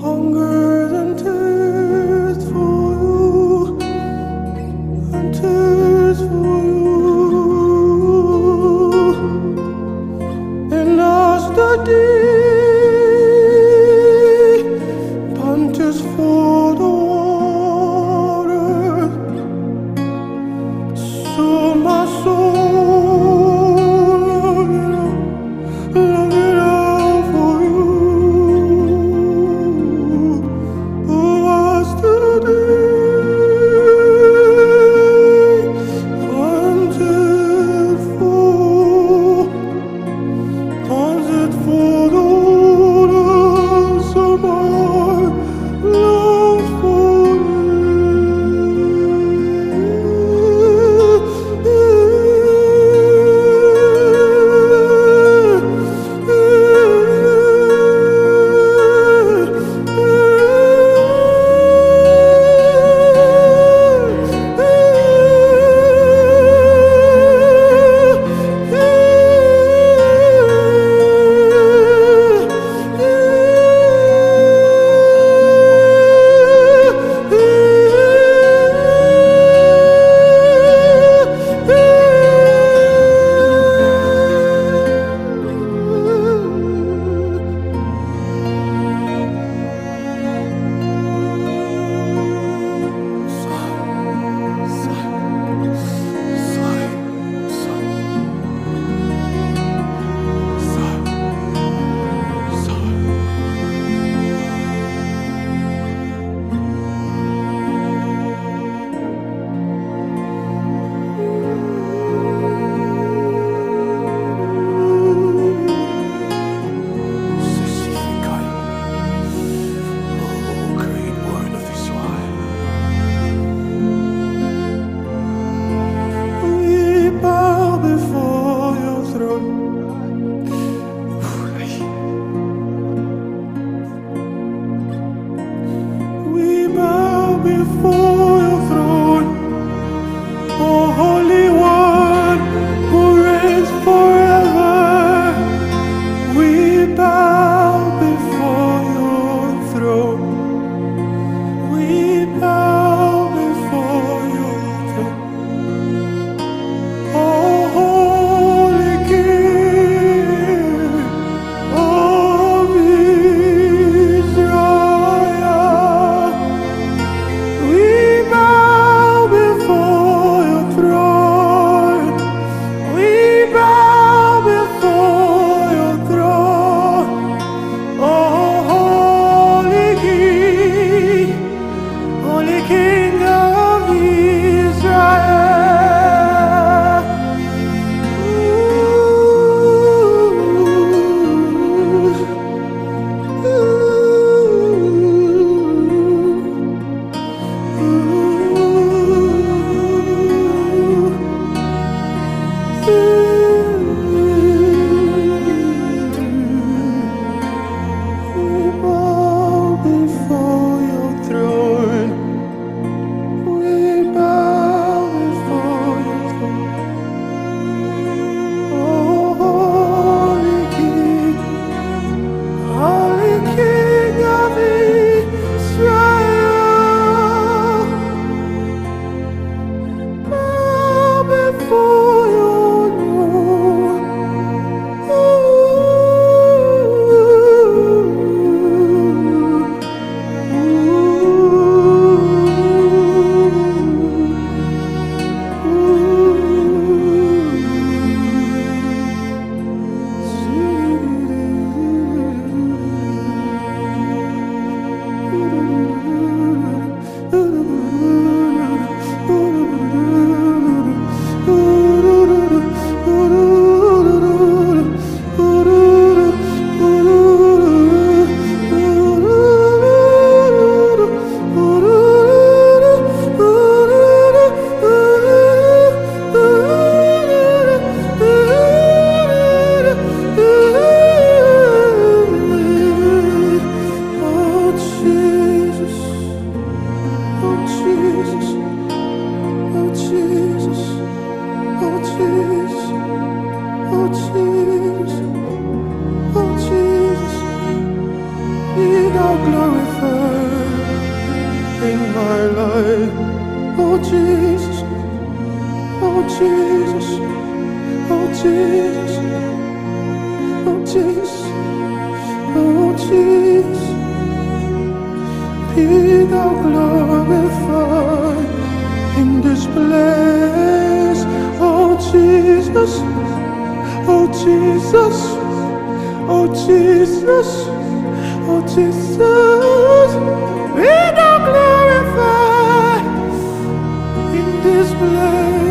hungers thou glorified in my life. Oh Jesus, oh Jesus, oh Jesus, oh Jesus, oh Jesus. Be thou glorified in this place. Oh Jesus, oh Jesus, oh Jesus oh Jesus. Be thou glorified in this place.